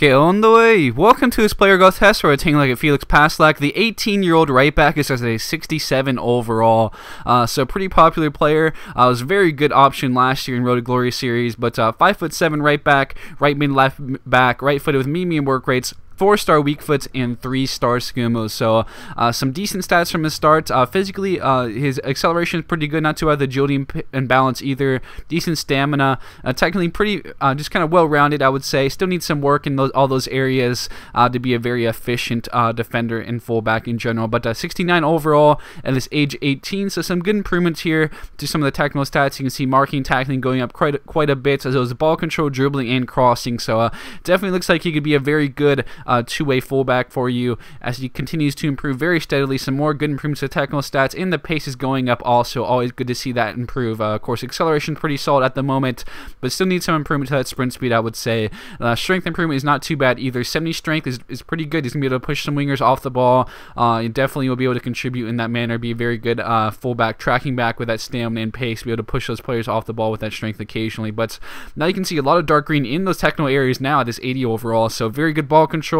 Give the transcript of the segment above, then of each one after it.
Get on the way. Welcome to this player growth test where we're taking a look at Felix Passlack. The 18-year-old right back is as a 67 overall, uh, so pretty popular player. Uh, was a very good option last year in Road to Glory series, but uh, five foot seven right back, right mid, left back, right footed with medium work rates four star weak foot and three star skill moves. So uh, some decent stats from his start. Uh, physically, uh, his acceleration is pretty good, not too out of the agility and balance either. Decent stamina. Uh, technically, pretty uh, just kind of well rounded, I would say. Still needs some work in those, all those areas uh, to be a very efficient defender and fullback in general. But 69 overall at this age 18, so some good improvements here to some of the technical stats. You can see marking, tackling going up quite quite a bit as well as ball control, dribbling, and crossing. So definitely looks like he could be a very good uh, two-way fullback for you as he continues to improve very steadily. Some more good improvements to technical stats, and the pace is going up also. Always good to see that improve. Uh, of course, acceleration pretty solid at the moment, but still needs some improvement to that sprint speed, I would say. Uh, strength improvement is not too bad either. 70 strength is, is pretty good. He's going to be able to push some wingers off the ball. Uh, definitely will be able to contribute in that manner, be a very good uh, fullback, tracking back with that stamina and pace, be able to push those players off the ball with that strength occasionally. But now you can see a lot of dark green in those technical areas now at this 80 overall, so very good ball control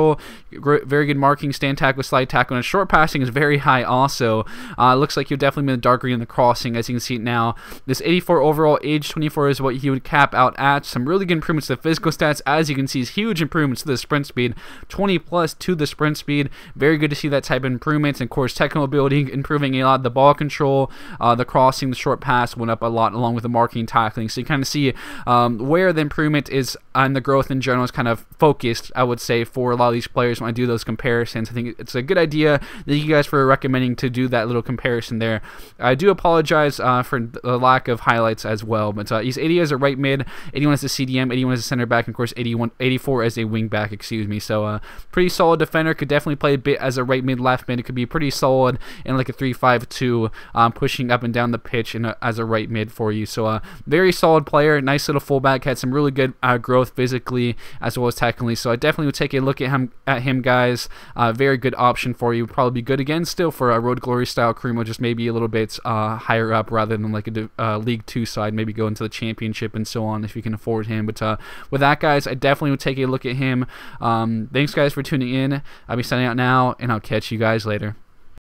very good marking, stand tackle, slide tackle, and short passing is very high also. Uh, looks like he'll definitely be in the dark green in the crossing, as you can see it now. This 84 overall, age 24 is what he would cap out at. Some really good improvements to the physical stats, as you can see, is huge improvements to the sprint speed, 20 plus to the sprint speed. Very good to see that type of improvements. And of course, technical ability improving a lot. The ball control, uh, the crossing, the short pass went up a lot, along with the marking, tackling. So you kind of see um, where the improvement is and the growth in general is kind of focused, I would say, for lot of these players when I do those comparisons. I think it's a good idea. Thank you guys for recommending to do that little comparison there. I do apologize uh, for the lack of highlights as well, but uh, he's 80 as a right mid, 81 as a CDM, 81 as a center back, and of course 81, 84 as a wing back, excuse me. So uh, pretty solid defender. Could definitely play a bit as a right mid, left mid. It could be pretty solid in like a 3-5-2, um, pushing up and down the pitch in a, as a right mid for you. So uh, very solid player, nice little fullback. Had some really good uh, growth physically as well as technically. So I definitely would take a look at him at him, guys. Uh, very good option for you. Probably be good again still for a Road Glory style career mode, just maybe a little bit uh, higher up rather than like a uh, League Two side. Maybe go into the championship and so on if you can afford him. But uh, with that, guys, I definitely would take a look at him. Um, thanks, guys, for tuning in. I'll be signing out now, and I'll catch you guys later.